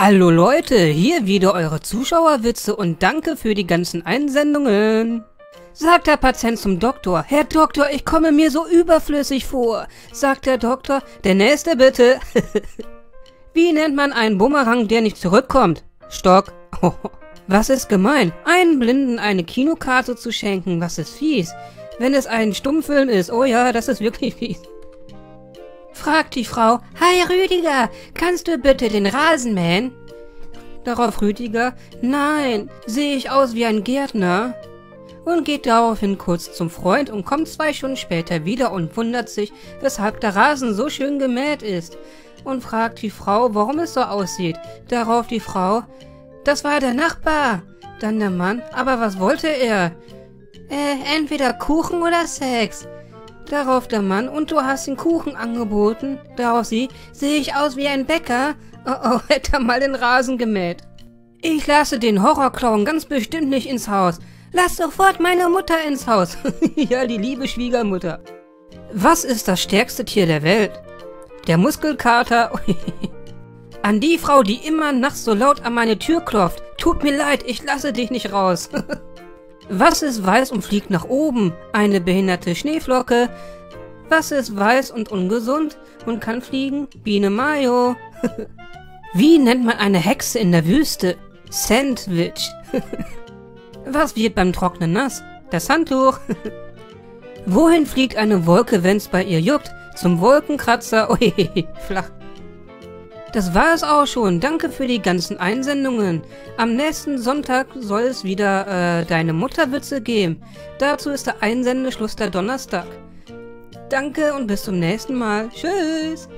Hallo Leute, hier wieder eure Zuschauerwitze und danke für die ganzen Einsendungen. Sagt der Patient zum Doktor, Herr Doktor, ich komme mir so überflüssig vor. Sagt der Doktor, der nächste bitte. Wie nennt man einen Bumerang, der nicht zurückkommt? Stock. Was ist gemein? Einen Blinden eine Kinokarte zu schenken, was ist fies? Wenn es ein Stummfilm ist, oh ja, das ist wirklich fies. Fragt die Frau, Hi Rüdiger, kannst du bitte den Rasen mähen? Darauf Rüdiger, nein, sehe ich aus wie ein Gärtner? Und geht daraufhin kurz zum Freund und kommt zwei Stunden später wieder und wundert sich, weshalb der Rasen so schön gemäht ist. Und fragt die Frau, warum es so aussieht. Darauf die Frau, das war der Nachbar. Dann der Mann, aber was wollte er? Äh, entweder Kuchen oder Sex. Darauf der Mann, und du hast den Kuchen angeboten. Darauf sie, sehe ich aus wie ein Bäcker? Oh oh, hätte er mal den Rasen gemäht. Ich lasse den Horrorclown ganz bestimmt nicht ins Haus. Lass sofort meine Mutter ins Haus. ja, die liebe Schwiegermutter. Was ist das stärkste Tier der Welt? Der Muskelkater. an die Frau, die immer nachts so laut an meine Tür klopft. Tut mir leid, ich lasse dich nicht raus. Was ist weiß und fliegt nach oben? Eine behinderte Schneeflocke. Was ist weiß und ungesund und kann fliegen? Biene Mayo. Wie nennt man eine Hexe in der Wüste? Sandwich. Was wird beim Trocknen nass? Das Handtuch. Wohin fliegt eine Wolke, wenn's bei ihr juckt? Zum Wolkenkratzer. Ui, flach. Das war es auch schon. Danke für die ganzen Einsendungen. Am nächsten Sonntag soll es wieder äh, deine Mutterwitze geben. Dazu ist der Einsendeschluss der Donnerstag. Danke und bis zum nächsten Mal. Tschüss.